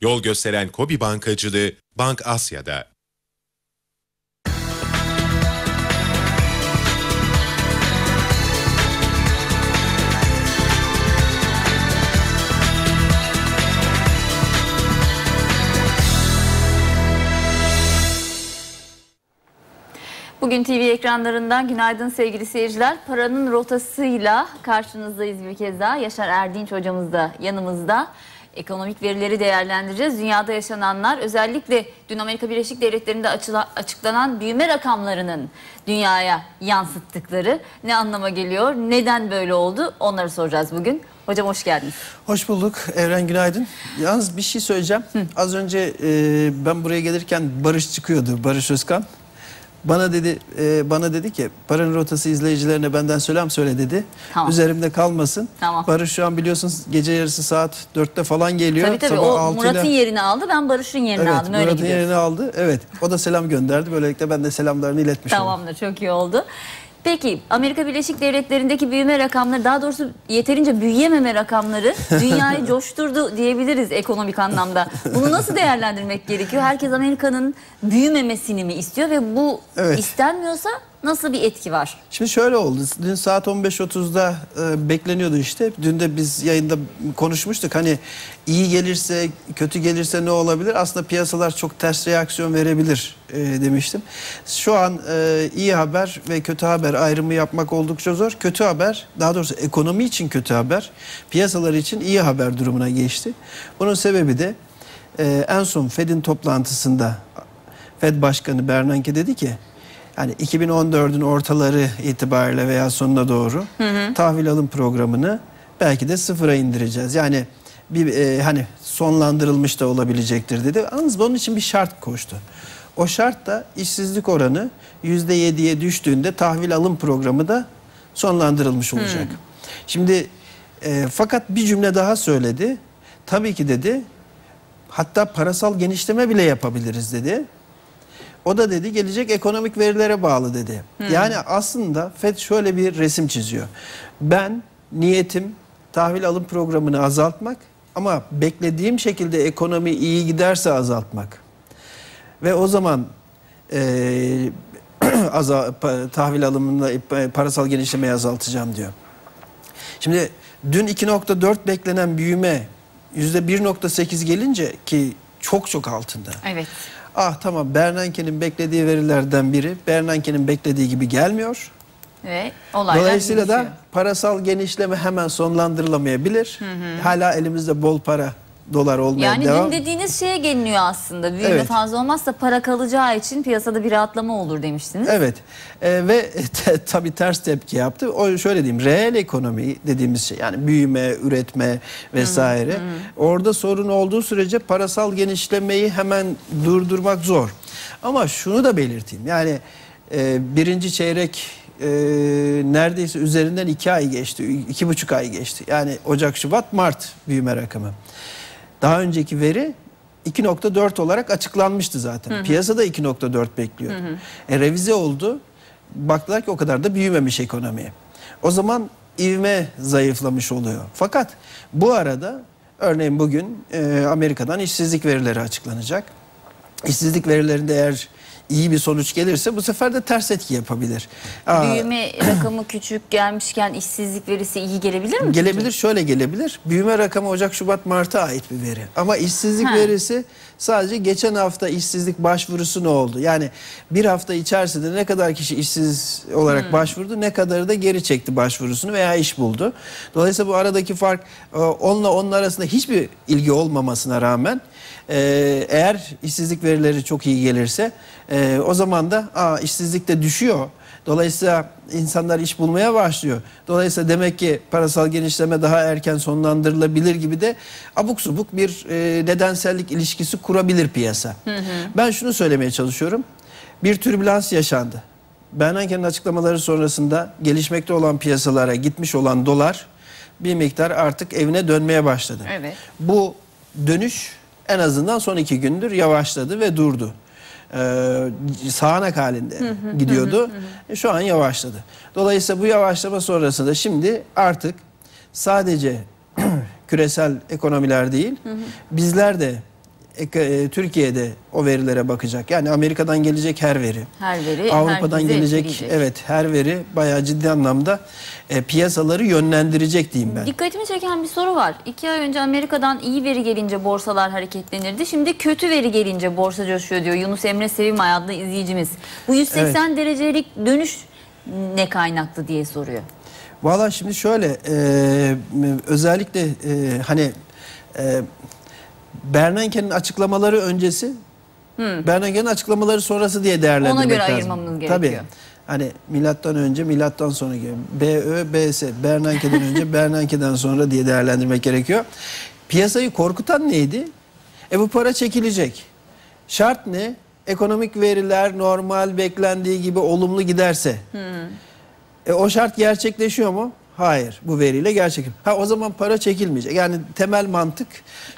Yol gösteren Kobi Bankacılığı Bank Asya'da. Bugün TV ekranlarından günaydın sevgili seyirciler. Paranın rotasıyla karşınızdayız bir kez daha. Yaşar Erdinç hocamız da yanımızda. Ekonomik verileri değerlendireceğiz. Dünyada yaşananlar özellikle dün Amerika Birleşik Devletleri'nde açıklanan büyüme rakamlarının dünyaya yansıttıkları ne anlama geliyor? Neden böyle oldu? Onları soracağız bugün. Hocam hoş geldiniz. Hoş bulduk. Evren günaydın. Yalnız bir şey söyleyeceğim. Hı. Az önce e, ben buraya gelirken Barış çıkıyordu. Barış Özkan. Bana dedi e, bana dedi ki paranın rotası izleyicilerine benden selam söyle dedi. Tamam. Üzerimde kalmasın. Tamam. Barış şu an biliyorsunuz gece yarısı saat 4'te falan geliyor. Tabii tabii Sabah o 6'yla Murat'ın yerini aldı ben Barış'ın yerini Evet, aldım. Murat'ın yerini aldı. Evet. O da selam gönderdi. Böylelikle ben de selamlarını iletmiş oldum. Tamamdır çok iyi oldu. Peki Amerika Birleşik Devletleri'ndeki büyüme rakamları daha doğrusu yeterince büyüyememe rakamları dünyayı coşturdu diyebiliriz ekonomik anlamda. Bunu nasıl değerlendirmek gerekiyor? Herkes Amerika'nın büyümemesini mi istiyor ve bu Evet. istenmiyorsa nasıl bir etki var? Şimdi şöyle oldu. Dün saat 15.30'da e, bekleniyordu işte. Dün de biz yayında konuşmuştuk. Hani iyi gelirse, kötü gelirse ne olabilir? Aslında piyasalar çok ters reaksiyon verebilir e, demiştim. Şu an e, iyi haber ve kötü haber ayrımı yapmak oldukça zor. Kötü haber, daha doğrusu ekonomi için kötü haber, piyasalar için iyi haber durumuna geçti. Bunun sebebi de e, en son Fed'in toplantısında Fed Başkanı Bernanke dedi ki yani 2014'ün ortaları itibariyle veya sonuna doğru tahvil alım programını belki de sıfıra indireceğiz. Yani bir e, hani sonlandırılmış da olabilecektir dedi. Yalnız bunun için bir şart koştu. O şart da işsizlik oranı %7'ye düştüğünde tahvil alım programı da sonlandırılmış olacak. Şimdi e, fakat bir cümle daha söyledi. Tabii ki dedi hatta parasal genişleme bile yapabiliriz dedi. O da dedi gelecek ekonomik verilere bağlı dedi. Yani aslında FED şöyle bir resim çiziyor. Ben niyetim tahvil alım programını azaltmak ama beklediğim şekilde ekonomi iyi giderse azaltmak. Ve o zaman eee aza, pa- tahvil alımında e, parasal genişlemeyi azaltacağım diyor. Şimdi dün 2.4 beklenen büyüme %1.8 gelince ki çok çok altında. Evet. Ah tamam Bernanke'nin beklediği verilerden biri Bernanke'nin beklediği gibi gelmiyor. Ve olaylar Dolayısıyla da parasal genişleme hemen sonlandırılamayabilir. Hala elimizde bol para dolar olmaya Yani devam. dün dediğiniz şeye geliniyor aslında. Büyüme Evet. fazla olmazsa para kalacağı için piyasada bir rahatlama olur demiştiniz. Evet Ee, ve te, tabii ters tepki yaptı. O şöyle diyeyim reel ekonomi dediğimiz şey yani büyüme, üretme vesaire. Orada sorun olduğu sürece parasal genişlemeyi hemen durdurmak zor. Ama şunu da belirteyim yani e, birinci çeyrek e, neredeyse üzerinden iki ay geçti, iki buçuk ay geçti. Yani Ocak, Şubat, Mart büyüme rakamı. Daha önceki veri 2.4 olarak açıklanmıştı zaten. Piyasada 2.4 bekliyor. E, revize oldu. Baktılar ki o kadar da büyümemiş ekonomi. O zaman ivme zayıflamış oluyor. Fakat bu arada örneğin bugün e, Amerika'dan işsizlik verileri açıklanacak. İşsizlik verilerinde eğer iyi bir sonuç gelirse bu sefer de ters etki yapabilir. Aa, Büyüme rakamı küçük gelmişken işsizlik verisi iyi gelebilir mi? Gelebilir şöyle gelebilir. Büyüme rakamı Ocak, Şubat, Mart'a ait bir veri. Ama işsizlik Ha. verisi sadece geçen hafta işsizlik başvurusu ne oldu? Yani bir hafta içerisinde ne kadar kişi işsiz olarak başvurdu ne kadarı da geri çekti başvurusunu veya iş buldu. Dolayısıyla bu aradaki fark e, onunla onun arasında hiçbir ilgi olmamasına rağmen e, eğer işsizlik verileri çok iyi gelirse e, o zaman da aa, işsizlik de düşüyor. Dolayısıyla insanlar iş bulmaya başlıyor. Dolayısıyla demek ki parasal genişleme daha erken sonlandırılabilir gibi de abuk subuk bir e, nedensellik ilişkisi kurabilir piyasa. Ben şunu söylemeye çalışıyorum. Bir türbülans yaşandı. Bernanke'nin açıklamaları sonrasında gelişmekte olan piyasalara gitmiş olan dolar bir miktar artık evine dönmeye başladı. Evet. Bu dönüş en azından son iki gündür yavaşladı ve durdu. Ee, sağanak halinde gidiyordu. Şu an yavaşladı. Dolayısıyla bu yavaşlama sonrasında şimdi artık sadece küresel ekonomiler değil, bizler de Türkiye'de o verilere bakacak. Yani Amerika'dan gelecek her veri. Her veri Avrupa'dan gelecek etkileyecek. evet her veri bayağı ciddi anlamda e, piyasaları yönlendirecek diyeyim ben. Dikkatimi çeken bir soru var. İki ay önce Amerika'dan iyi veri gelince borsalar hareketlenirdi. Şimdi kötü veri gelince borsa coşuyor diyor Yunus Emre Sevim adlı izleyicimiz. Bu 180 derecelik dönüş ne kaynaklı diye soruyor. Valla şimdi şöyle e, özellikle e, hani e, Bernanke'nin açıklamaları öncesi Bernanke'nin açıklamaları sonrası diye değerlendirmek Ona göre lazım. ayırmamız Tabii. gerekiyor. Hani milattan önce, milattan sonra gibi. BÖ, BS, Bernanke'den önce, Bernanke'den sonra diye değerlendirmek gerekiyor. Piyasayı korkutan neydi? E bu para çekilecek. Şart ne? Ekonomik veriler normal beklendiği gibi olumlu giderse. E, o şart gerçekleşiyor mu? Hayır. Bu veriyle gerçek. Ha o zaman para çekilmeyecek. Yani temel mantık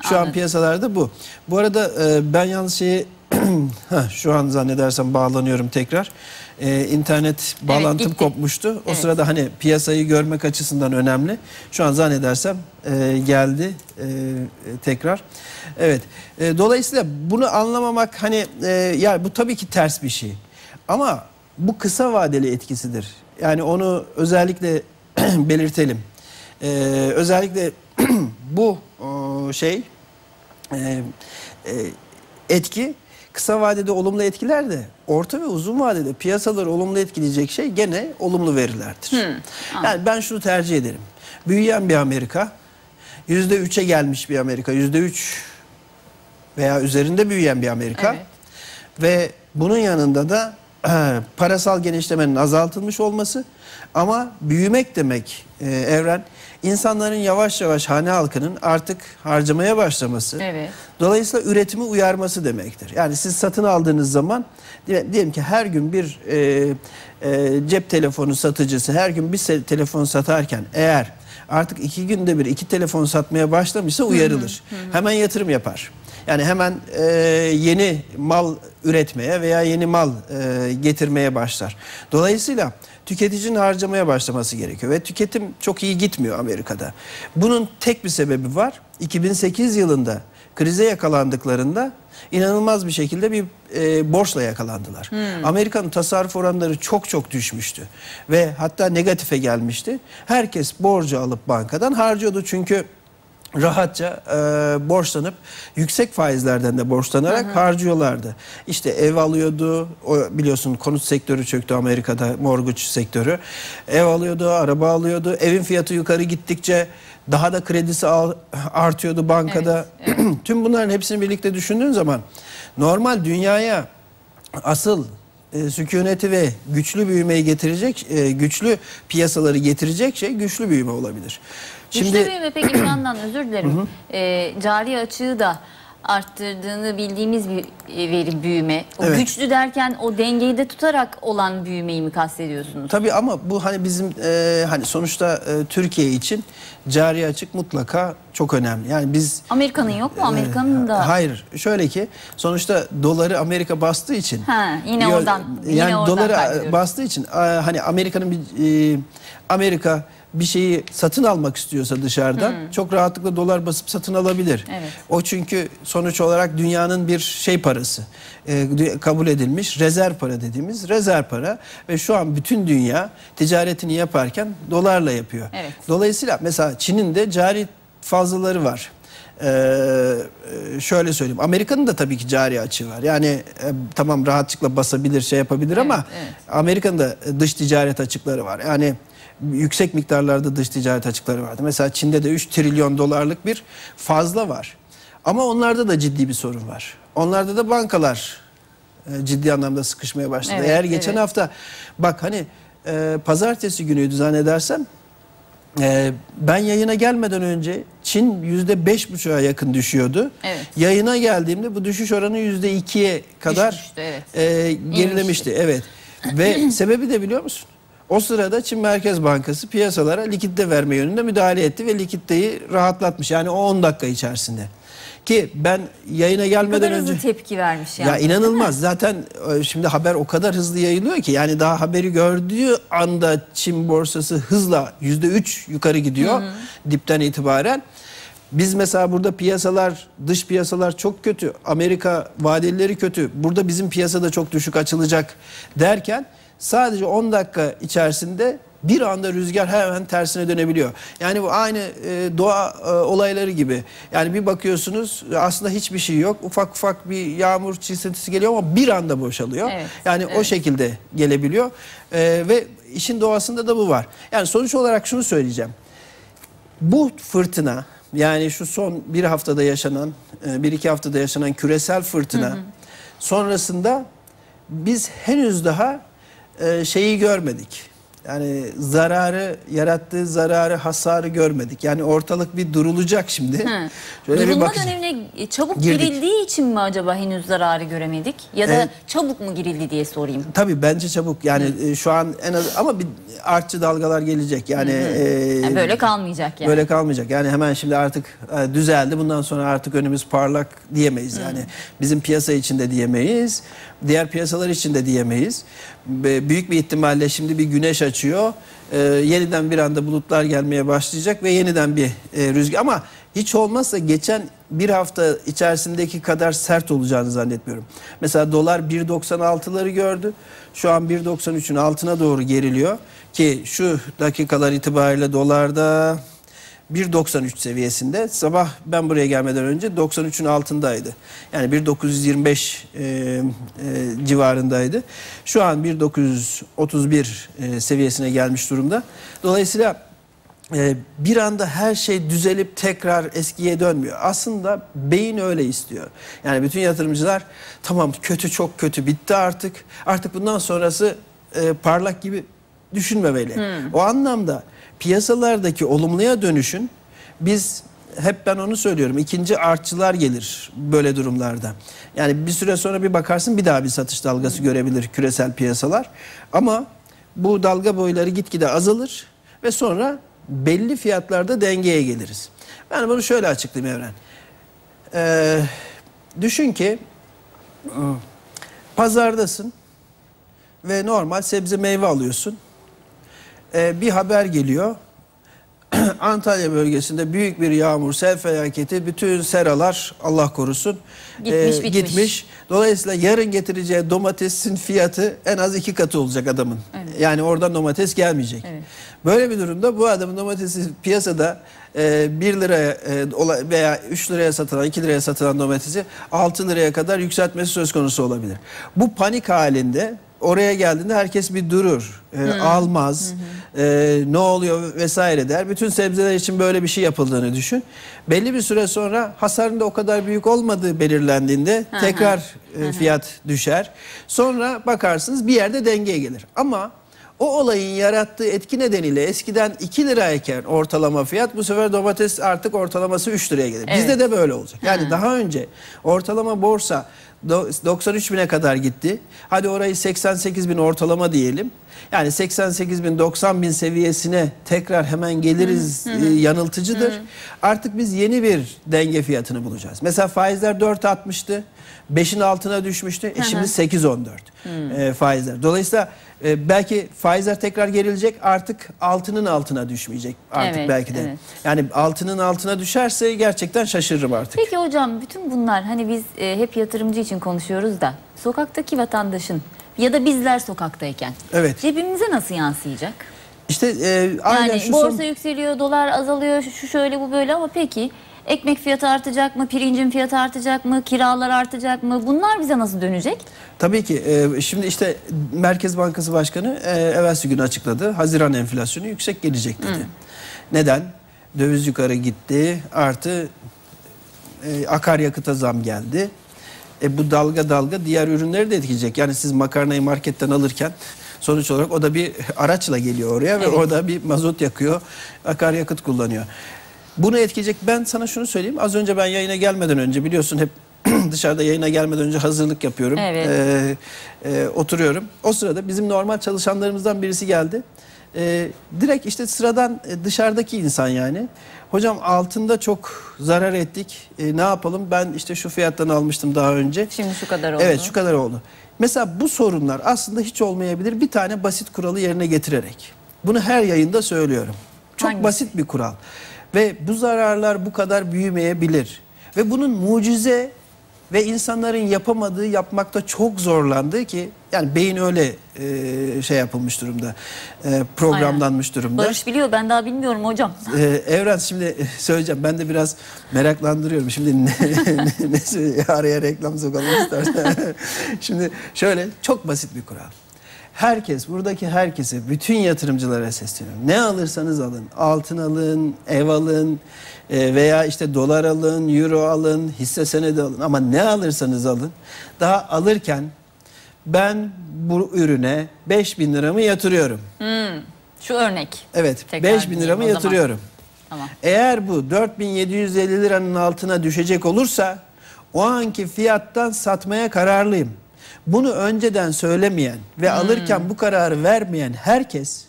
şu an Anladım. piyasalarda bu. Bu arada e, ben yalnız şeyi Heh, şu an zannedersem bağlanıyorum tekrar. E, internet bağlantım gitti. kopmuştu. O Evet. sırada hani piyasayı görmek açısından önemli. Şu an zannedersem e, geldi e, tekrar. Evet. E, dolayısıyla bunu anlamamak hani e, ya bu tabii ki ters bir şey. Ama bu kısa vadeli etkisidir. Yani onu özellikle belirtelim. E, özellikle bu şey e, e, etki kısa vadede olumlu etkiler de orta ve uzun vadede piyasaları olumlu etkileyecek şey gene olumlu verilerdir. yani ben şunu tercih ederim. Büyüyen bir Amerika, yüzde üçe gelmiş bir Amerika, yüzde üç veya üzerinde büyüyen bir Amerika Evet. ve bunun yanında da parasal genişlemenin azaltılmış olması ama büyümek demek e, evren insanların yavaş yavaş hane halkının artık harcamaya başlaması. Evet. Dolayısıyla üretimi uyarması demektir. Yani siz satın aldığınız zaman diye- diyelim ki her gün bir e, e, cep telefonu satıcısı her gün bir telefon satarken eğer artık iki günde bir iki telefon satmaya başlamışsa uyarılır. Hemen yatırım yapar. Yani hemen e, yeni mal üretmeye veya yeni mal e, getirmeye başlar. Dolayısıyla tüketicinin harcamaya başlaması gerekiyor ve tüketim çok iyi gitmiyor Amerika'da. Bunun tek bir sebebi var. 2008 yılında krize yakalandıklarında inanılmaz bir şekilde bir e, borçla yakalandılar. Amerika'nın tasarruf oranları çok çok düşmüştü ve hatta negatife gelmişti. Herkes borcu alıp bankadan harcıyordu çünkü rahatça e, borçlanıp yüksek faizlerden de borçlanarak harcıyorlardı. İşte ev alıyordu. O biliyorsun konut sektörü çöktü Amerika'da mortgage sektörü. Ev alıyordu, araba alıyordu. Evin fiyatı yukarı gittikçe daha da kredisi artıyordu bankada. Tüm bunların hepsini birlikte düşündüğün zaman normal dünyaya asıl e, sükuneti ve güçlü büyümeyi getirecek, e, güçlü piyasaları getirecek şey güçlü büyüme olabilir. Güçlü büyüme peki bir yandan özür dilerim. Ee, cari açığı da arttırdığını bildiğimiz bir e, veri büyüme. O Evet. güçlü derken o dengeyi de tutarak olan büyümeyi mi kastediyorsunuz? Tabii ama bu hani bizim e, hani sonuçta e, Türkiye için cari açık mutlaka çok önemli. Yani biz Amerika'nın yok mu? Amerika'nın da. Hayır. Şöyle ki sonuçta doları Amerika bastığı için Ha, yine oradan- yine yani oradan doları kaydediyoruz. bastığı için e, hani Amerika'nın bir e, Amerika bir şeyi satın almak istiyorsa dışarıdan çok rahatlıkla dolar basıp satın alabilir. Evet. O çünkü sonuç olarak dünyanın bir şey parası e, kabul edilmiş rezerv para dediğimiz rezerv para ve şu an bütün dünya ticaretini yaparken dolarla yapıyor. Evet. Dolayısıyla mesela Çin'in de cari fazlaları var. Ee, şöyle söyleyeyim. Amerika'nın da tabii ki cari açığı var. Yani e, tamam rahatlıkla basabilir, şey yapabilir ama evet. Amerika'nın da dış ticaret açıkları var. Yani yüksek miktarlarda dış ticaret açıkları vardı. Mesela Çin'de de 3 trilyon dolarlık bir fazla var. Ama onlarda da ciddi bir sorun var. Onlarda da bankalar e, ciddi anlamda sıkışmaya başladı. Evet, Eğer geçen evet. hafta bak hani e, pazartesi günüydü zannedersem ee, ben yayına gelmeden önce Çin yüzde beş buçuğa yakın düşüyordu. Evet. Yayına geldiğimde bu düşüş oranı yüzde ikiye kadar Düşmüştü, evet. e, gerilemişti. Evet. Ve sebebi de biliyor musun? O sırada Çin Merkez Bankası piyasalara likitte verme yönünde müdahale etti ve likiditeyi rahatlatmış. Yani o 10 dakika içerisinde. Ki ben yayına Ne gelmeden kadar hızlı önce... tepki vermiş yani. Ya inanılmaz. Zaten e, şimdi haber o kadar hızlı yayılıyor ki yani daha haberi gördüğü anda Çin borsası hızla yüzde üç yukarı gidiyor dipten itibaren. Biz mesela burada piyasalar, dış piyasalar çok kötü. Amerika vadelileri kötü. Burada bizim piyasada çok düşük açılacak derken sadece 10 dakika içerisinde bir anda rüzgar hemen tersine dönebiliyor. Yani bu aynı e, doğa e, olayları gibi. Yani bir bakıyorsunuz aslında hiçbir şey yok. Ufak ufak bir yağmur çisintisi geliyor ama bir anda boşalıyor. Evet, yani o evet. şekilde gelebiliyor. E, ve işin doğasında da bu var. Yani sonuç olarak şunu söyleyeceğim. Bu fırtına yani şu son bir haftada yaşanan, e, bir iki haftada yaşanan küresel fırtına sonrasında biz henüz daha e, şeyi görmedik. Yani zararı, yarattığı zararı, hasarı görmedik. Yani ortalık bir durulacak şimdi. Hı. Şöyle bir Durulma bakacağız. dönemine çabuk Girdik. girildiği için mi acaba henüz zararı göremedik? Ya da Evet. çabuk mu girildi diye sorayım. Tabii bence çabuk. Yani e, şu an en az ama bir artçı dalgalar gelecek. Yani, e, Yani böyle kalmayacak yani. Böyle kalmayacak. Yani hemen şimdi artık e, düzeldi. Bundan sonra artık önümüz parlak diyemeyiz. Yani bizim piyasa içinde diyemeyiz. Diğer piyasalar için de diyemeyiz. Büyük bir ihtimalle şimdi bir güneş açıyor. E, yeniden bir anda bulutlar gelmeye başlayacak ve yeniden bir e, rüzgar ama hiç olmazsa geçen bir hafta içerisindeki kadar sert olacağını zannetmiyorum. Mesela dolar 1.96'ları gördü. Şu an 1.93'ün altına doğru geriliyor ki şu dakikalar itibariyle dolarda 1.93 seviyesinde. Sabah ben buraya gelmeden önce 93'ün altındaydı. Yani 1.925 e, e, civarındaydı. Şu an 1.931 e, seviyesine gelmiş durumda. Dolayısıyla e, bir anda her şey düzelip tekrar eskiye dönmüyor. Aslında beyin öyle istiyor. Yani bütün yatırımcılar tamam kötü çok kötü bitti artık. Artık bundan sonrası e, parlak gibi düşünmemeli. O anlamda piyasalardaki olumluya dönüşün biz hep ben onu söylüyorum. ikinci artçılar gelir böyle durumlarda. Yani bir süre sonra bir bakarsın bir daha bir satış dalgası görebilir küresel piyasalar. Ama bu dalga boyları gitgide azalır ve sonra belli fiyatlarda dengeye geliriz. Ben bunu şöyle açıklayayım Evren. Ee, düşün ki pazardasın ve normal sebze meyve alıyorsun. Ee, bir haber geliyor. Antalya bölgesinde büyük bir yağmur, sel felaketi, bütün seralar Allah korusun Gitmiş, e, gitmiş. Dolayısıyla yarın getireceği domatesin fiyatı en az iki katı olacak adamın. Yani oradan domates gelmeyecek. Evet. Böyle bir durumda bu adamın domatesi piyasada e, 1 liraya e, veya 3 liraya satılan, 2 liraya satılan domatesi 6 liraya kadar yükseltmesi söz konusu olabilir. Bu panik halinde oraya geldiğinde herkes bir durur, e, almaz, e, ne oluyor vesaire der. Bütün sebzeler için böyle bir şey yapıldığını düşün. Belli bir süre sonra hasarın da o kadar büyük olmadığı belirlendiğinde tekrar e, fiyat düşer. Sonra bakarsınız bir yerde dengeye gelir. Ama o olayın yarattığı etki nedeniyle eskiden 2 lirayken ortalama fiyat bu sefer domates artık ortalaması 3 liraya gelir. Bizde de böyle olacak. Yani daha önce ortalama borsa 93 bine kadar gitti. Hadi orayı 88 bin ortalama diyelim. Yani 88 bin 90 bin seviyesine tekrar hemen geliriz e, yanıltıcıdır. Artık biz yeni bir denge fiyatını bulacağız. Mesela faizler 4.60'tı. 5'in altına düşmüştü. E şimdi 8.14 e, faizler. Dolayısıyla e, belki faizler tekrar gerilecek. Artık altının altına düşmeyecek artık Evet, belki de. evet. Yani altının altına düşerse gerçekten şaşırırım artık. Peki hocam bütün bunlar hani biz e, hep yatırımcı için konuşuyoruz da sokaktaki vatandaşın ya da bizler sokaktayken Evet. cebimize nasıl yansıyacak? İşte e, aynen Yani şu borsa son... yükseliyor, dolar azalıyor, şu şöyle bu böyle ama peki ekmek fiyatı artacak mı, pirincin fiyatı artacak mı, kiralar artacak mı? Bunlar bize nasıl dönecek? Tabii ki. e, şimdi işte Merkez Bankası Başkanı e, evvelsi gün açıkladı. Haziran enflasyonu yüksek gelecek dedi. Neden? Döviz yukarı gitti. Artı e, akaryakıta zam geldi. E, bu dalga dalga diğer ürünleri de etkileyecek. Yani siz makarnayı marketten alırken sonuç olarak o da bir araçla geliyor oraya ve Evet. orada bir mazot yakıyor, akaryakıt kullanıyor. Bunu etkileyecek. Ben sana şunu söyleyeyim. Az önce ben yayına gelmeden önce biliyorsun hep dışarıda yayına gelmeden önce hazırlık yapıyorum. Evet. Ee, e, oturuyorum. O sırada bizim normal çalışanlarımızdan birisi geldi. Ee, direkt işte sıradan e, dışarıdaki insan yani. Hocam altında çok zarar ettik. E, ne yapalım? Ben işte şu fiyattan almıştım daha önce. Şimdi şu kadar oldu. Evet şu kadar oldu. Mesela bu sorunlar aslında hiç olmayabilir. Bir tane basit kuralı yerine getirerek. Bunu her yayında söylüyorum. Çok Hangisi? basit bir kural. Ve bu zararlar bu kadar büyümeyebilir. Ve bunun mucize ve insanların yapamadığı yapmakta çok zorlandığı ki yani beyin öyle e, şey yapılmış durumda. e, programlanmış durumda. Barış biliyor ben daha bilmiyorum hocam. Ee, Evren şimdi söyleyeceğim. Ben de biraz meraklandırıyorum. Şimdi ne, ne, ne araya reklam sokalım istersen. şimdi şöyle çok basit bir kural. Herkes, buradaki herkese, bütün yatırımcılara sesleniyorum. Ne alırsanız alın. Altın alın, ev alın e, veya işte dolar alın, euro alın, hisse senedi alın. Ama ne alırsanız alın. Daha alırken ben bu ürüne 5000 liramı yatırıyorum. Şu örnek. Evet, Tekrar 5000 liramı dinleyelim o zaman. yatırıyorum. Tamam. Eğer bu 4750 liranın altına düşecek olursa o anki fiyattan satmaya kararlıyım. Bunu önceden söylemeyen ve Hmm. alırken bu kararı vermeyen herkes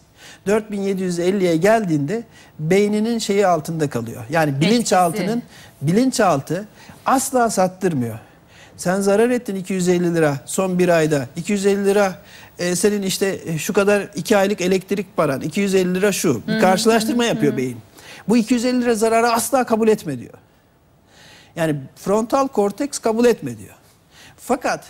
4750'ye geldiğinde beyninin şeyi altında kalıyor. Yani bilinçaltının bilinçaltı asla sattırmıyor. Sen zarar ettin 250 lira son bir ayda. 250 lira e, senin işte e, şu kadar iki aylık elektrik paran. 250 lira şu. Bir karşılaştırma yapıyor beyin. Bu 250 lira zararı asla kabul etme diyor. Yani frontal korteks kabul etme diyor. Fakat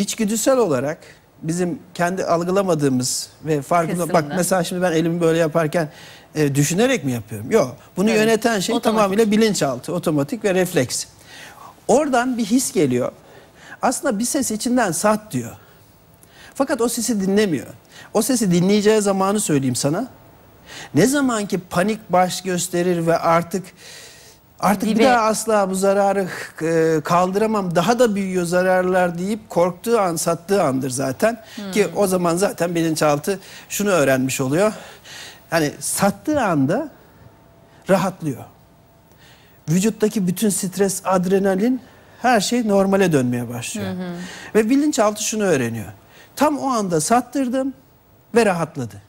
içgüdüsel olarak bizim kendi algılamadığımız ve farkında bak mesela şimdi ben elimi böyle yaparken e, düşünerek mi yapıyorum? Yok. Bunu Evet. yöneten şey Otomatik. tamamıyla bilinçaltı, otomatik ve refleks. Oradan bir his geliyor. Aslında bir ses içinden sat diyor. Fakat o sesi dinlemiyor. O sesi dinleyeceği zamanı söyleyeyim sana. Ne zaman ki panik baş gösterir ve artık artık Dibe. bir daha asla bu zararı e, kaldıramam daha da büyüyor zararlar deyip korktuğu an sattığı andır zaten. Ki o zaman zaten bilinçaltı şunu öğrenmiş oluyor. Yani sattığı anda rahatlıyor. Vücuttaki bütün stres, adrenalin her şey normale dönmeye başlıyor. Ve bilinçaltı şunu öğreniyor. Tam o anda sattırdım ve rahatladı.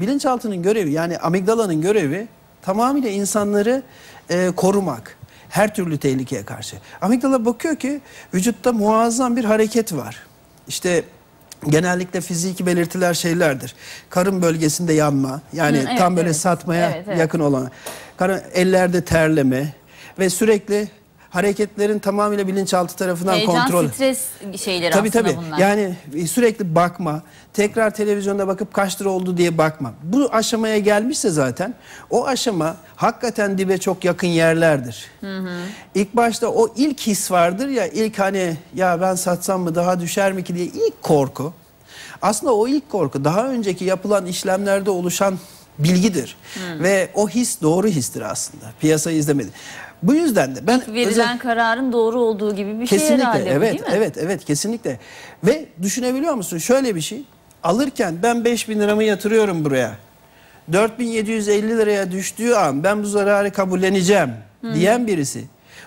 Bilinçaltının görevi yani amigdalanın görevi tamamıyla insanları e, korumak. Her türlü tehlikeye karşı. Amigdala bakıyor ki vücutta muazzam bir hareket var. İşte genellikle fiziki belirtiler şeylerdir. Karın bölgesinde yanma yani Hı, evet, tam böyle evet. satmaya Evet, evet. yakın olan. Karın, ellerde terleme ve sürekli hareketlerin tamamıyla bilinçaltı tarafından Heyecan, kontrol. stres şeyleri Tabii aslında tabii. bunlar. Yani sürekli bakma, tekrar televizyonda bakıp kaç lira oldu diye bakma. Bu aşamaya gelmişse zaten o aşama hakikaten dibe çok yakın yerlerdir. İlk başta o ilk his vardır ya ilk hani ya ben satsam mı daha düşer mi ki diye ilk korku. Aslında o ilk korku daha önceki yapılan işlemlerde oluşan bilgidir. Ve o his doğru histir aslında. Piyasayı izlemedi. Bu yüzden de ben Verilen özel- kararın doğru olduğu gibi bir şey Kesinlikle herhalde bu, evet değil mi? evet evet kesinlikle. Ve düşünebiliyor musun şöyle bir şey alırken ben 5000 liramı yatırıyorum buraya. 4750 liraya düştüğü an ben bu zararı kabulleneceğim diyen birisi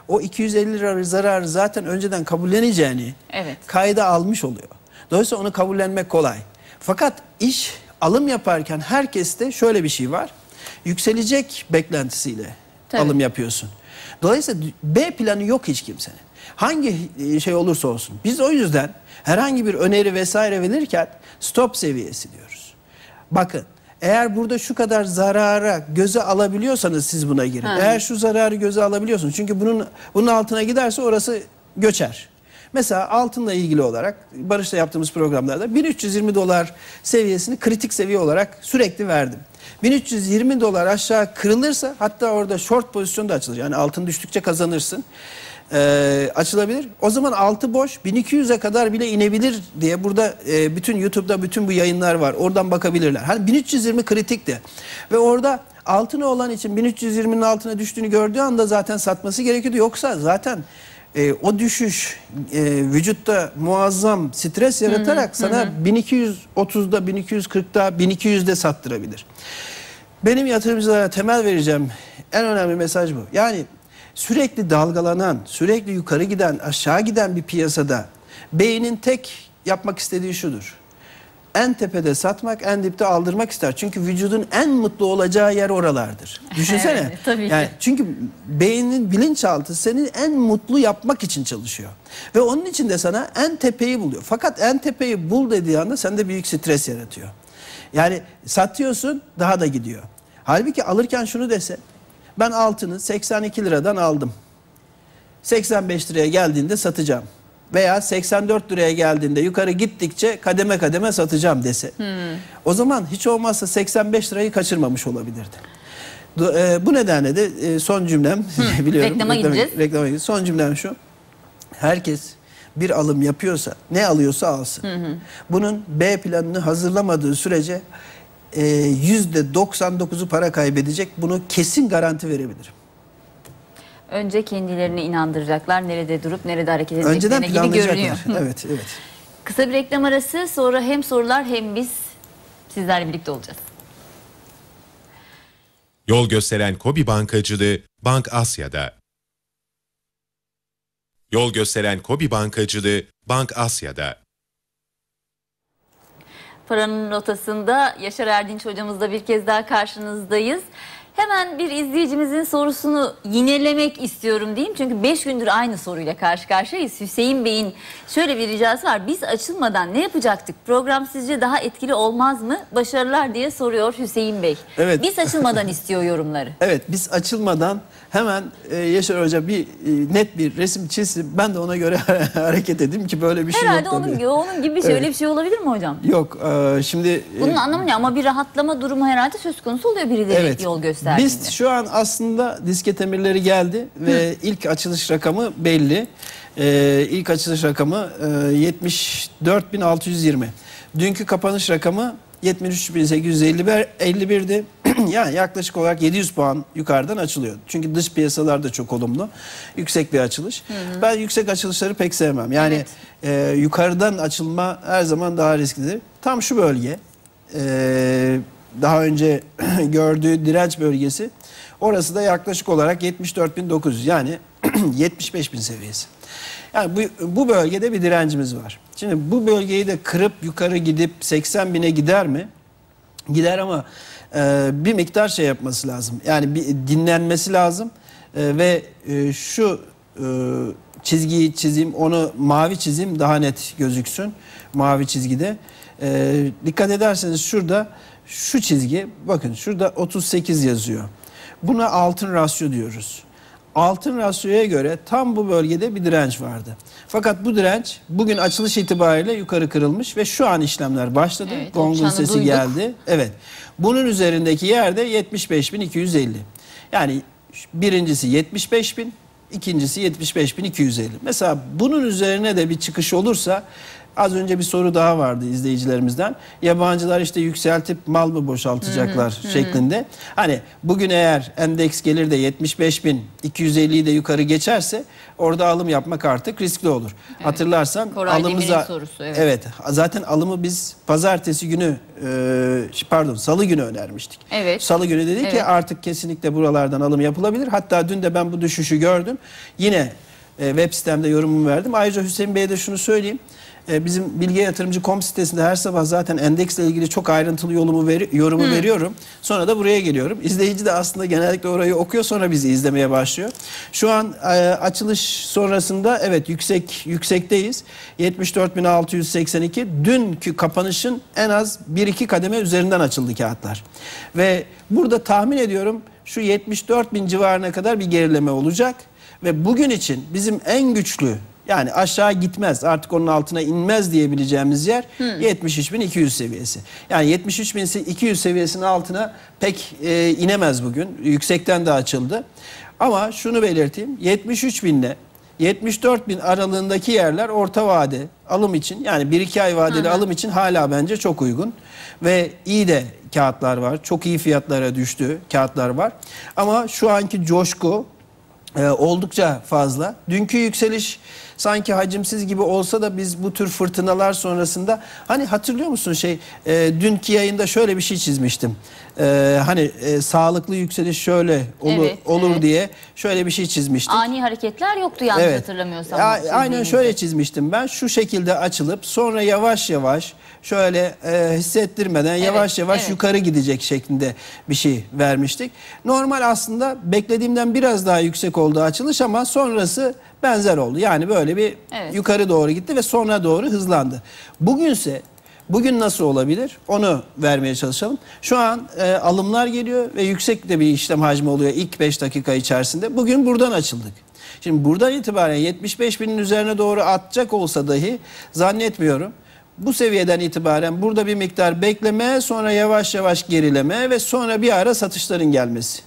o 250 lira zararı zaten önceden kabulleneceğini Evet. kayda almış oluyor. Dolayısıyla onu kabullenmek kolay. Fakat iş alım yaparken herkeste şöyle bir şey var. Yükselecek beklentisiyle Tabii. alım yapıyorsun. Dolayısıyla B planı yok hiç kimsenin. Hangi e, şey olursa olsun. Biz o yüzden herhangi bir öneri vesaire verirken stop seviyesi diyoruz. Bakın eğer burada şu kadar zarara göze alabiliyorsanız siz buna girin. Eğer şu zararı göze alabiliyorsunuz. Çünkü bunun bunun altına giderse orası göçer. Mesela altınla ilgili olarak Barış'la yaptığımız programlarda 1320 dolar seviyesini kritik seviye olarak sürekli verdim. 1320 dolar aşağı kırılırsa hatta orada short pozisyon da açılır. Yani altın düştükçe kazanırsın. Ee, açılabilir. O zaman altı boş 1200'e kadar bile inebilir diye burada e, bütün YouTube'da bütün bu yayınlar var. Oradan bakabilirler. Hani 1320 kritikti. Ve orada altına olan için 1320'nin altına düştüğünü gördüğü anda zaten satması gerekiyordu. Yoksa zaten e, o düşüş e, vücutta muazzam stres yaratarak sana 1230'da, 1240'da, 1200'de sattırabilir. Benim yatırımcılara temel vereceğim en önemli mesaj bu. Yani sürekli dalgalanan, sürekli yukarı giden, aşağı giden bir piyasada beynin tek yapmak istediği şudur. En tepede satmak, en dipte aldırmak ister. Çünkü vücudun en mutlu olacağı yer oralardır. Düşünsene. Evet, tabii ki. yani çünkü beynin bilinçaltı seni en mutlu yapmak için çalışıyor. Ve onun için de sana en tepeyi buluyor. Fakat en tepeyi bul dediği anda sende büyük stres yaratıyor. Yani satıyorsun daha da gidiyor. Halbuki alırken şunu dese Ben altını 82 liradan aldım. 85 liraya geldiğinde satacağım. Veya 84 liraya geldiğinde yukarı gittikçe kademe kademe satacağım dese. O zaman hiç olmazsa 85 lirayı kaçırmamış olabilirdi. E, bu nedenle de e, son cümlem biliyorum. reklama gideceğiz. Reklama gideceğiz. Son cümlem şu. Herkes bir alım yapıyorsa ne alıyorsa alsın. Bunun B planını hazırlamadığı sürece e, yüzde 99'u para kaybedecek. Bunu kesin garanti verebilirim. Önce kendilerini inandıracaklar. Nerede durup nerede hareket Önceden edeceklerine gibi görünüyor. evet, evet. Kısa bir reklam arası sonra hem sorular hem biz sizlerle birlikte olacağız. Yol gösteren Kobi Bankacılığı Bank Asya'da. Yol gösteren Kobi Bankacılığı Bank Asya'da. Paranın rotasında Yaşar Erdinç hocamızla bir kez daha karşınızdayız. Hemen bir izleyicimizin sorusunu yinelemek istiyorum diyeyim. Çünkü 5 gündür aynı soruyla karşı karşıyayız. Hüseyin Bey'in şöyle bir ricası var. Biz açılmadan ne yapacaktık? Program sizce daha etkili olmaz mı? Başarılar diye soruyor Hüseyin Bey. Evet. Biz açılmadan istiyor yorumları. Evet biz açılmadan hemen e, Yaşar Hoca bir e, net bir resim çizsin. Ben de ona göre hareket edeyim ki böyle bir şey Herhalde yok. onun, tabii. onun gibi şöyle Evet. bir şey olabilir mi hocam? Yok e, şimdi e, Bunun anlamı ne? Ama bir rahatlama durumu herhalde söz konusu oluyor birileri yol gösterdiğinde. Biz şu an aslında disket emirleri geldi ve ilk açılış rakamı belli. Ee, ilk açılış rakamı e, 74.620. Dünkü kapanış rakamı 73.851'di. yani yaklaşık olarak 700 puan yukarıdan açılıyor. Çünkü dış piyasalar da çok olumlu. Yüksek bir açılış. Ben yüksek açılışları pek sevmem. Yani Evet. e, yukarıdan açılma her zaman daha risklidir. Tam şu bölge e, daha önce gördüğü direnç bölgesi orası da yaklaşık olarak 74.900 yani 75.000 seviyesi. Yani bu, bu bölgede bir direncimiz var. Şimdi bu bölgeyi de kırıp yukarı gidip 80 bine gider mi? Gider ama e, bir miktar şey yapması lazım. Yani bir dinlenmesi lazım E, ve e, şu e, çizgiyi çizeyim, onu mavi çizeyim daha net gözüksün. Mavi çizgide. E, dikkat ederseniz şurada şu çizgi bakın şurada 38 yazıyor. Buna altın rasyo diyoruz. Altın rasyoya göre tam bu bölgede bir direnç vardı. Fakat bu direnç bugün açılış itibariyle yukarı kırılmış ve şu an işlemler başladı. Evet, Gong'un sesi duyduk. geldi. Evet. Bunun üzerindeki yerde 75.250. Yani birincisi 75.000, ikincisi 75.250. Mesela bunun üzerine de bir çıkış olursa az önce bir soru daha vardı izleyicilerimizden. Yabancılar işte yükseltip mal mı boşaltacaklar şeklinde. Hani bugün eğer endeks gelir de 75.250'yi de yukarı geçerse orada alım yapmak artık riskli olur. Hatırlarsan Koray alımıza sorusu, evet. evet zaten alımı biz pazartesi günü e, pardon salı günü önermiştik. Evet. Salı günü dedi ki Evet. artık kesinlikle buralardan alım yapılabilir. Hatta dün de ben bu düşüşü gördüm. Yine e, web sitemde yorumumu verdim. Ayrıca Hüseyin Bey'e de şunu söyleyeyim. E, bizim Bilge Yatırımcı.com sitesinde her sabah zaten endeksle ilgili çok ayrıntılı yolumu veri- yorumu veriyorum. Sonra da buraya geliyorum. İzleyici de aslında genellikle orayı okuyor sonra bizi izlemeye başlıyor. Şu an e, açılış sonrasında evet yüksek yüksekteyiz. 74.682. Dünkü kapanışın en az 1-2 kademe üzerinden açıldı kağıtlar. Ve burada tahmin ediyorum şu 74.000 civarına kadar bir gerileme olacak. Ve bugün için bizim en güçlü yani aşağı gitmez artık onun altına inmez diyebileceğimiz yer 73.200 seviyesi. Yani 73.200 seviyesinin altına pek e, inemez bugün. Yüksekten de açıldı. Ama şunu belirteyim 73 binle 74 bin aralığındaki yerler orta vade alım için yani 1-2 ay vadeli alım için hala bence çok uygun. Ve iyi de kağıtlar var. Çok iyi fiyatlara düştü kağıtlar var. Ama şu anki coşku e, oldukça fazla. Dünkü yükseliş sanki hacimsiz gibi olsa da biz bu tür fırtınalar sonrasında hani hatırlıyor musun şey e, dünkü yayında şöyle bir şey çizmiştim. E, hani e, sağlıklı yükseliş şöyle olur, Evet, olur evet. diye şöyle bir şey çizmiştik. Ani hareketler yoktu yanlış hatırlamıyorsam. Ya, aynen şöyle çizmiştim ben. Şu şekilde açılıp sonra yavaş yavaş şöyle e, hissettirmeden yavaş yavaş evet. yukarı gidecek şeklinde bir şey vermiştik. Normal aslında beklediğimden biraz daha yüksek oldu açılış ama sonrası benzer oldu. Yani böyle bir Evet. yukarı doğru gitti ve sonra doğru hızlandı. Bugünse Bugün nasıl olabilir? Onu vermeye çalışalım. Şu an e, alımlar geliyor ve yüksek de bir işlem hacmi oluyor ilk 5 dakika içerisinde. Bugün buradan açıldık. Şimdi buradan itibaren 75 binin üzerine doğru atacak olsa dahi zannetmiyorum. Bu seviyeden itibaren burada bir miktar bekleme, sonra yavaş yavaş gerileme ve sonra bir ara satışların gelmesi.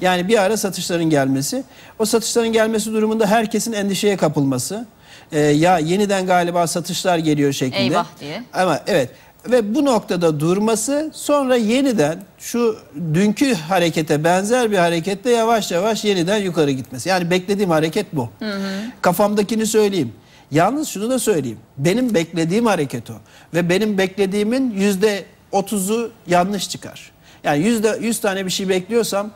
Yani bir ara satışların gelmesi. O satışların gelmesi durumunda herkesin endişeye kapılması. Ee, ya yeniden galiba satışlar geliyor şeklinde. Eyvah diye. Ama evet ve bu noktada durması sonra yeniden şu dünkü harekete benzer bir hareketle yavaş yavaş yeniden yukarı gitmesi. Yani beklediğim hareket bu. Kafamdakini söyleyeyim. Yalnız şunu da söyleyeyim. Benim beklediğim hareket o. Ve benim beklediğimin yüzde otuzu yanlış çıkar. Yani yüzde yüz tane bir şey bekliyorsam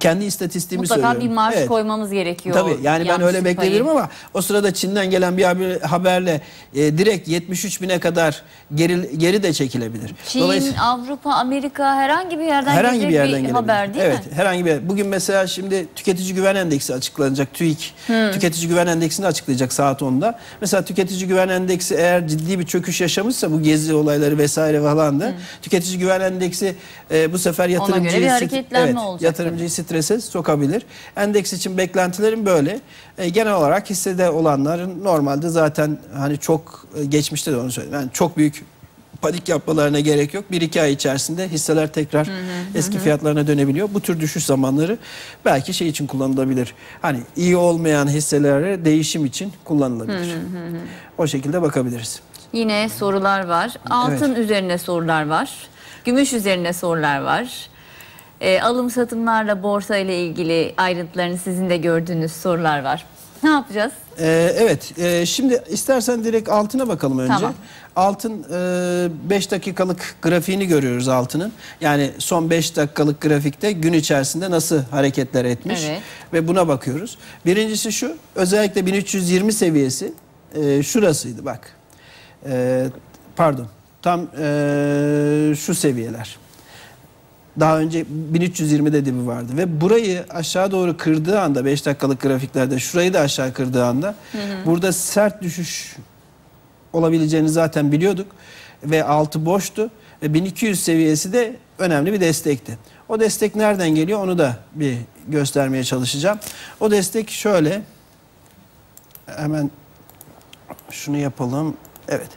kendi istatistiğimi Mutlaka söylüyorum. bir marj Evet. koymamız gerekiyor. Tabii yani ben öyle payı. ama o sırada Çin'den gelen bir haber- haberle e, direkt 73 bine kadar geri, geri de çekilebilir. Çin, Avrupa, Amerika herhangi bir yerden herhangi bir yerden gelebilir. haber değil evet, mi? herhangi bir yer. Bugün mesela şimdi tüketici güven endeksi açıklanacak. TÜİK tüketici güven endeksini açıklayacak saat 10'da. Mesela tüketici güven endeksi eğer ciddi bir çöküş yaşamışsa bu gezi olayları vesaire falan da tüketici güven endeksi e, bu sefer yatırımcıyı göre bir hareketlenme evet, olacak yatırımcıyı strese sokabilir. Endeks için beklentilerim böyle. E, genel olarak hissede olanların normalde zaten hani çok e, geçmişte de onu söyledim. Yani çok büyük panik yapmalarına gerek yok. Bir iki ay içerisinde hisseler tekrar eski fiyatlarına dönebiliyor. Bu tür düşüş zamanları belki şey için kullanılabilir. Hani iyi olmayan hisselere değişim için kullanılabilir. O şekilde bakabiliriz. Yine sorular var. Altın üzerine sorular var. Gümüş üzerine sorular var. E, alım satımlarla borsa ile ilgili ayrıntılarını sizin de gördüğünüz sorular var. Ne yapacağız? Ee, evet, e, şimdi istersen direkt altına bakalım önce. Tamam. Altın 5 dakikalık grafiğini görüyoruz altının. Yani son 5 dakikalık grafikte gün içerisinde nasıl hareketler etmiş Evet. ve buna bakıyoruz. Birincisi şu, özellikle 1320 seviyesi e, şurasıydı bak. E, pardon, tam e, şu seviyeler. Daha önce 1320'de dibi vardı ve burayı aşağı doğru kırdığı anda 5 dakikalık grafiklerde şurayı da aşağı kırdığı anda burada sert düşüş olabileceğini zaten biliyorduk ve altı boştu ve 1200 seviyesi de önemli bir destekti. O destek nereden geliyor onu da bir göstermeye çalışacağım. O destek şöyle hemen şunu yapalım. Evet.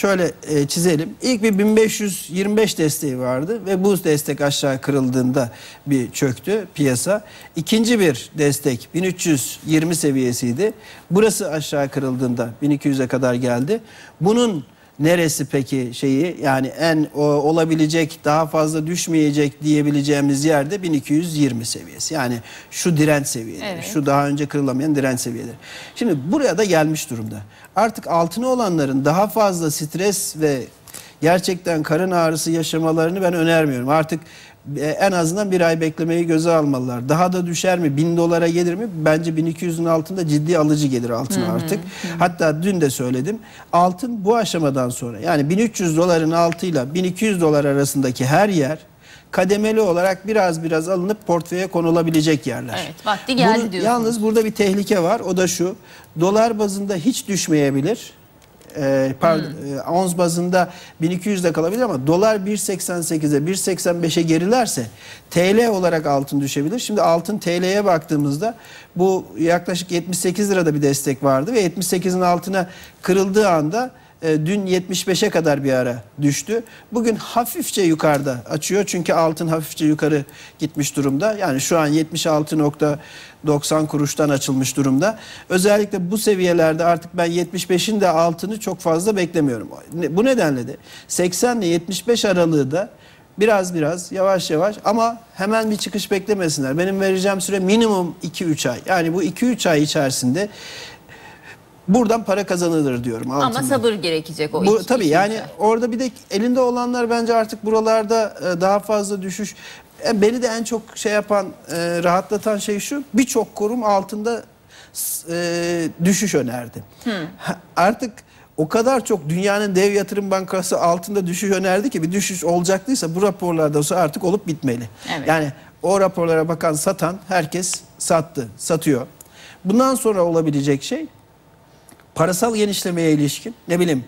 Şöyle e, çizelim. İlk bir 1525 desteği vardı ve bu destek aşağı kırıldığında bir çöktü piyasa. İkinci bir destek 1320 seviyesiydi. Burası aşağı kırıldığında 1200'e kadar geldi. Bunun neresi peki şeyi yani en o, olabilecek daha fazla düşmeyecek diyebileceğimiz yerde 1220 seviyesi. Yani şu direnç seviyeleri, Evet. şu daha önce kırılamayan direnç seviyeleri. Şimdi buraya da gelmiş durumda. Artık altına olanların daha fazla stres ve gerçekten karın ağrısı yaşamalarını ben önermiyorum. Artık en azından bir ay beklemeyi göze almalılar. Daha da düşer mi? 1000 dolara gelir mi? Bence 1200'ün altında ciddi alıcı gelir altına artık. Hatta dün de söyledim. Altın bu aşamadan sonra yani 1300 doların altıyla 1200 dolar arasındaki her yer kademeli olarak biraz biraz alınıp portföye konulabilecek yerler. Evet, vakti geldi Bunu- diyorsunuz. Yalnız burada bir tehlike var. O da şu. Dolar bazında hiç düşmeyebilir. Ee, pardon, Hmm. e, ons bazında 1200'de kalabilir ama dolar 1.88'e 1.85'e gerilerse TL olarak altın düşebilir. Şimdi altın TL'ye baktığımızda bu yaklaşık 78 lirada bir destek vardı ve 78'in altına kırıldığı anda e, dün 75'e kadar bir ara düştü. Bugün hafifçe yukarıda açıyor çünkü altın hafifçe yukarı gitmiş durumda. Yani şu an 76.90 kuruştan açılmış durumda. Özellikle bu seviyelerde artık ben 75'in de altını çok fazla beklemiyorum. Bu nedenle de 80 ile 75 aralığı da biraz biraz yavaş yavaş ama hemen bir çıkış beklemesinler. Benim vereceğim süre minimum 2-3 ay. Yani bu 2-3 ay içerisinde buradan para kazanılır diyorum Ama altından. sabır gerekecek o Bu iki- tabii iki yani ay. orada bir de elinde olanlar bence artık buralarda e, daha fazla düşüş. E, Beni de en çok şey yapan, e, rahatlatan şey şu. Birçok kurum altında düşüş önerdi. Ha, Artık o kadar çok dünyanın dev yatırım bankası altında düşüş önerdi ki bir düşüş olacaktıysa bu raporlarda olsa artık olup bitmeli. Evet. Yani o raporlara bakan satan herkes sattı, satıyor. Bundan sonra olabilecek şey parasal genişlemeye ilişkin ne bileyim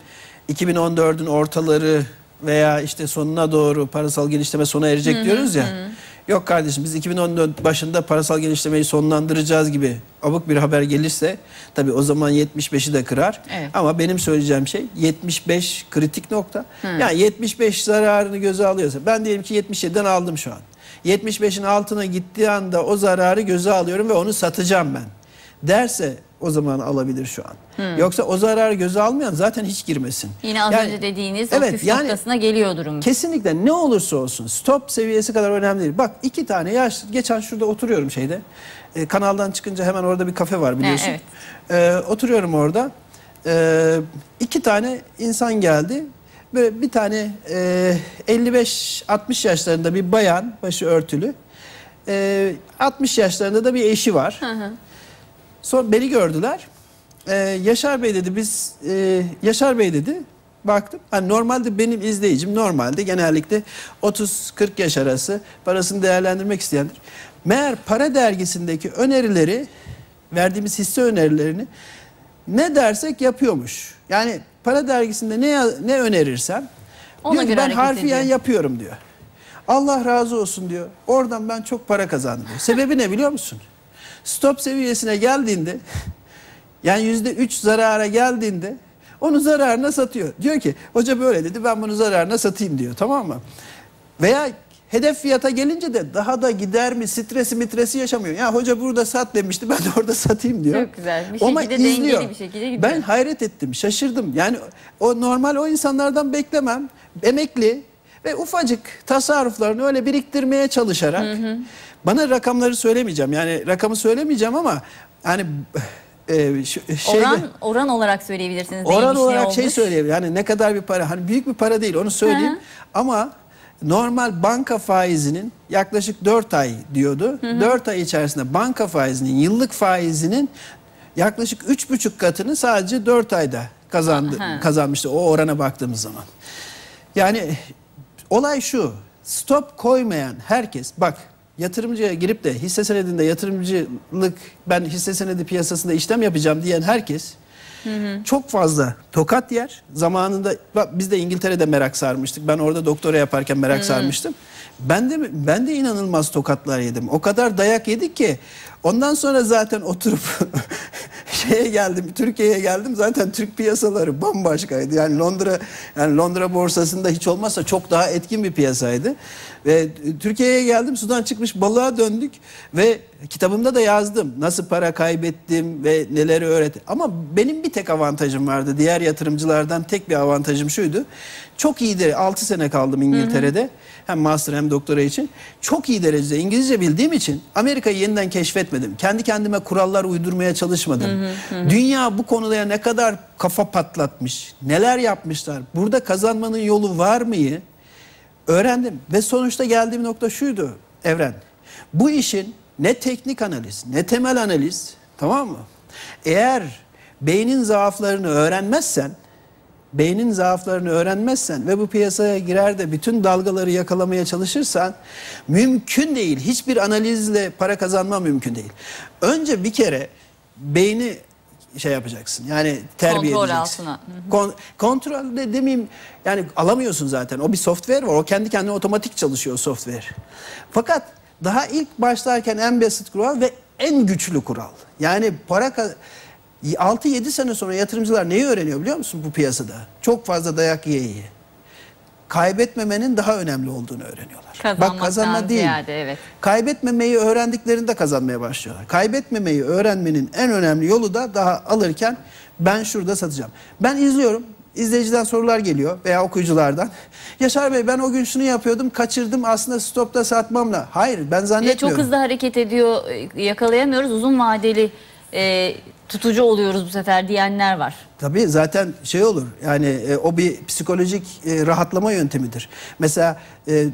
2014'ün ortaları veya işte sonuna doğru parasal genişleme sona erecek diyoruz ya. Yok kardeşim biz 2014 başında parasal genişlemeyi sonlandıracağız gibi abuk bir haber gelirse tabii o zaman 75'i de kırar. Evet. Ama benim söyleyeceğim şey 75 kritik nokta. Yani 75 zararını göze alıyorsa ben diyelim ki 77'den aldım şu an. 75'in altına gittiği anda o zararı göze alıyorum ve onu satacağım ben. Derse o zaman alabilir şu an. Yoksa o zararı göze almayan zaten hiç girmesin. Yine az Yani- önce dediğiniz evet, o püf yani- noktasına geliyor durum. Kesinlikle ne olursa olsun stop seviyesi kadar önemli değil. Bak iki tane yaş geçen şurada oturuyorum şeyde. E, kanaldan çıkınca hemen orada bir kafe var biliyorsun. evet. E, oturuyorum orada. E, iki tane insan geldi. Böyle bir tane e, 55-60 yaşlarında bir bayan başı örtülü. E, 60 yaşlarında da bir eşi var. Sonra beni gördüler. Ee, Yaşar Bey dedi biz e, Yaşar Bey dedi baktım. Hani normalde benim izleyicim normalde genellikle 30-40 yaş arası parasını değerlendirmek isteyendir. Meğer para dergisindeki önerileri verdiğimiz hisse önerilerini ne dersek yapıyormuş. Yani para dergisinde ne ne önerirsem Ona diyor ki ben harfiyen ediyor." yapıyorum diyor. Allah razı olsun diyor. Oradan ben çok para kazandım diyor. Sebebi ne biliyor musun? Stop seviyesine geldiğinde yani yüzde üç zarara geldiğinde onu zararına satıyor. Diyor ki hoca böyle dedi ben bunu zararına satayım diyor tamam mı? Veya hedef fiyata gelince de daha da gider mi stresi mitresi yaşamıyor. Ya hoca burada sat demişti ben de orada satayım diyor. Çok güzel. Bir Ama şekilde dengeli izliyor. bir şekilde gidiyor. Ben hayret ettim şaşırdım. Yani o normal o insanlardan beklemem. Emekli ve ufacık tasarruflarını öyle biriktirmeye çalışarak bana rakamları söylemeyeceğim. Yani rakamı söylemeyeceğim ama hani e, şeyde, Oran oran olarak söyleyebilirsiniz. Oran olarak şey söyleyeyim. Yani ne kadar bir para? Hani büyük bir para değil onu söyleyeyim. Hı. Ama normal banka faizinin yaklaşık 4 ay diyordu. 4 ay içerisinde banka faizinin yıllık faizinin yaklaşık 3,5 katını sadece 4 ayda kazandı Aha. kazanmıştı o orana baktığımız zaman. Yani olay şu. Stop koymayan herkes bak yatırımcıya girip de hisse senedinde yatırımcılık ben hisse senedi piyasasında işlem yapacağım diyen herkes çok fazla tokat yer. Zamanında bak biz de İngiltere'de merak sarmıştık. Ben orada doktora yaparken merak sarmıştım. Ben de ben de inanılmaz tokatlar yedim. O kadar dayak yedik ki ondan sonra zaten oturup şeye geldim, Türkiye'ye geldim. Zaten Türk piyasaları bambaşkaydı. Yani Londra yani Londra borsasında hiç olmazsa çok daha etkin bir piyasaydı. Ve Türkiye'ye geldim, sudan çıkmış balığa döndük ve kitabımda da yazdım. Nasıl para kaybettim ve neleri öğrettim. Ama benim bir tek avantajım vardı. Diğer yatırımcılardan tek bir avantajım şuydu. Çok iyi de 6 sene kaldım İngiltere'de. Hem master hem doktora için. Çok iyi derecede İngilizce bildiğim için Amerika'yı yeniden keşfetmedim. Kendi kendime kurallar uydurmaya çalışmadım. Dünya bu konuda ne kadar kafa patlatmış, neler yapmışlar, burada kazanmanın yolu var mıyı öğrendim. Ve sonuçta geldiğim nokta şuydu Evren. Bu işin ne teknik analiz, ne temel analiz, tamam mı? Eğer beynin zaaflarını öğrenmezsen, beynin zaaflarını öğrenmezsen ve bu piyasaya girer de bütün dalgaları yakalamaya çalışırsan mümkün değil. Hiçbir analizle para kazanma mümkün değil. Önce bir kere beyni şey yapacaksın. Yani terbiye Kontrol edeceksin. altına. Kon- kontrol de demeyeyim yani alamıyorsun zaten. O bir software var. O kendi kendine otomatik çalışıyor software. Fakat daha ilk başlarken en basit kural ve en güçlü kural. Yani para ka- 6-7 sene sonra yatırımcılar neyi öğreniyor biliyor musun bu piyasada? Çok fazla dayak yiye yiye. Kaybetmemenin daha önemli olduğunu öğreniyorlar. Kazanmaktan ziyade, evet. Kaybetmemeyi öğrendiklerinde kazanmaya başlıyorlar. Kaybetmemeyi öğrenmenin en önemli yolu da daha alırken ben şurada satacağım. Ben izliyorum. İzleyiciden sorular geliyor veya okuyuculardan. Yaşar Bey ben o gün şunu yapıyordum kaçırdım aslında stopta satmamla. Hayır ben Bir de çok zannetmiyorum. hızlı hareket ediyor, e, yakalayamıyoruz. Uzun vadeli e, tutucu oluyoruz bu sefer diyenler var. Tabii zaten şey olur yani e, o bir psikolojik e, rahatlama yöntemidir. Mesela e,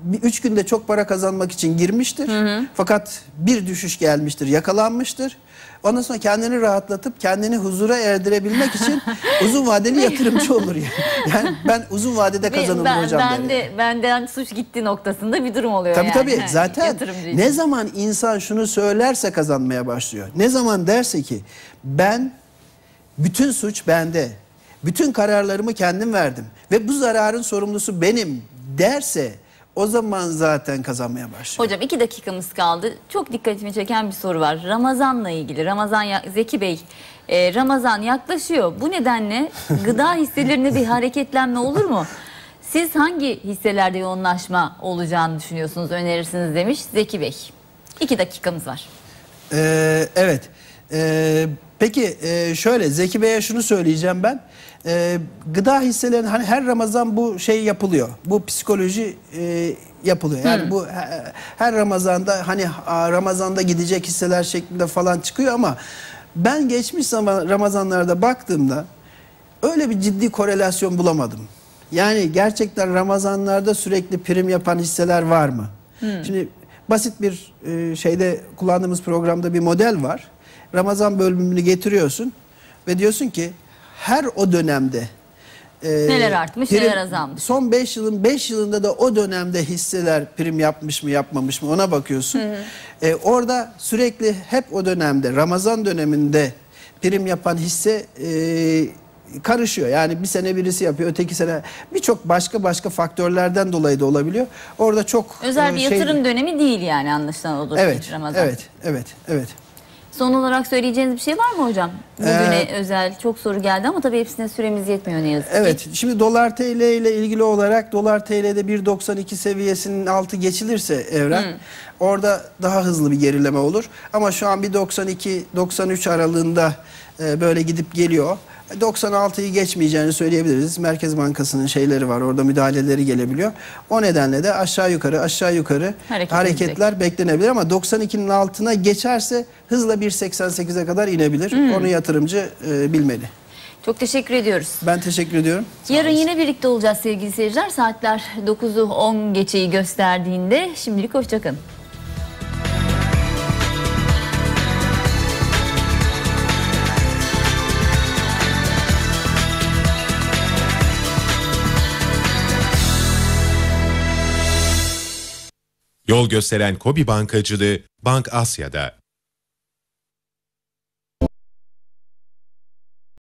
bir üç günde çok para kazanmak için girmiştir. Fakat bir düşüş gelmiştir, yakalanmıştır. Ondan sonra kendini rahatlatıp kendini huzura erdirebilmek için uzun vadeli yatırımcı olur yani. Yani ben uzun vadede Ve kazanılır ben, hocam ben de yani. benden suç gitti noktasında bir durum oluyor Tabii yani. tabii Ha, zaten ne zaman insan şunu söylerse kazanmaya başlıyor. Ne zaman derse ki ben bütün suç bende. Bütün kararlarımı kendim verdim ve bu zararın sorumlusu benim derse o zaman zaten kazanmaya başlıyor. Hocam iki dakikamız kaldı. Çok dikkatimi çeken bir soru var. Ramazan'la ilgili. Ramazan ya- Zeki Bey, e, Ramazan yaklaşıyor. Bu nedenle gıda hisselerinde bir hareketlenme olur mu? Siz hangi hisselerde yoğunlaşma olacağını düşünüyorsunuz, önerirsiniz demiş Zeki Bey. İki dakikamız var. Ee, evet. Ee, peki e, şöyle Zeki Bey'e şunu söyleyeceğim ben. Ee, gıda hisselerinin hani her Ramazan bu şey yapılıyor. Bu psikoloji e, yapılıyor. Yani bu he- her Ramazan'da hani Ramazan'da gidecek hisseler şeklinde falan çıkıyor ama ben geçmiş zaman Ramazanlarda baktığımda öyle bir ciddi korelasyon bulamadım. Yani gerçekten Ramazanlarda sürekli prim yapan hisseler var mı? Şimdi basit bir e, şeyde kullandığımız programda bir model var. Ramazan bölümünü getiriyorsun ve diyorsun ki her o dönemde e, Neler artmış, neler azalmış? Son 5 yılın 5 yılında da o dönemde hisseler prim yapmış mı yapmamış mı ona bakıyorsun. E, orada sürekli hep o dönemde Ramazan döneminde prim yapan hisse e, karışıyor. Yani bir sene birisi yapıyor, öteki sene birçok başka başka faktörlerden dolayı da olabiliyor. Orada çok Özel e, bir şey- yatırım dönemi değil yani anlaşılan olur Evet, Ramazan. evet, evet, evet. Son olarak söyleyeceğiniz bir şey var mı hocam? Bugüne özel çok soru geldi ama tabii hepsine süremiz yetmiyor ne yazık ki. Evet. Şimdi dolar TL ile ilgili olarak dolar TL'de 1.92 seviyesinin altı geçilirse evren orada daha hızlı bir gerileme olur. Ama şu an 1.92-93 aralığında e, böyle gidip geliyor. 96'yı geçmeyeceğini söyleyebiliriz. Merkez Bankası'nın şeyleri var. Orada müdahaleleri gelebiliyor. O nedenle de aşağı yukarı aşağı yukarı Hareket hareketler beklenebilir ama 92'nin altına geçerse hızla 1.88'e kadar inebilir. Onu yatırımcı e, bilmeli. Çok teşekkür ediyoruz. Ben teşekkür ediyorum. Sağ Yarın olun. yine birlikte olacağız sevgili seyirciler. Saatler 9'u 10 geçeyi gösterdiğinde şimdilik hoşçakalın. Yol gösteren Kobi Bankacılığı Bank Asya'da.